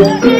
Orang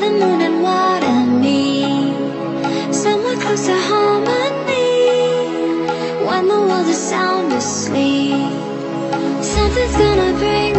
the moon and water meet. Somewhere close harmony, when the world is sound asleep. Something's gonna bring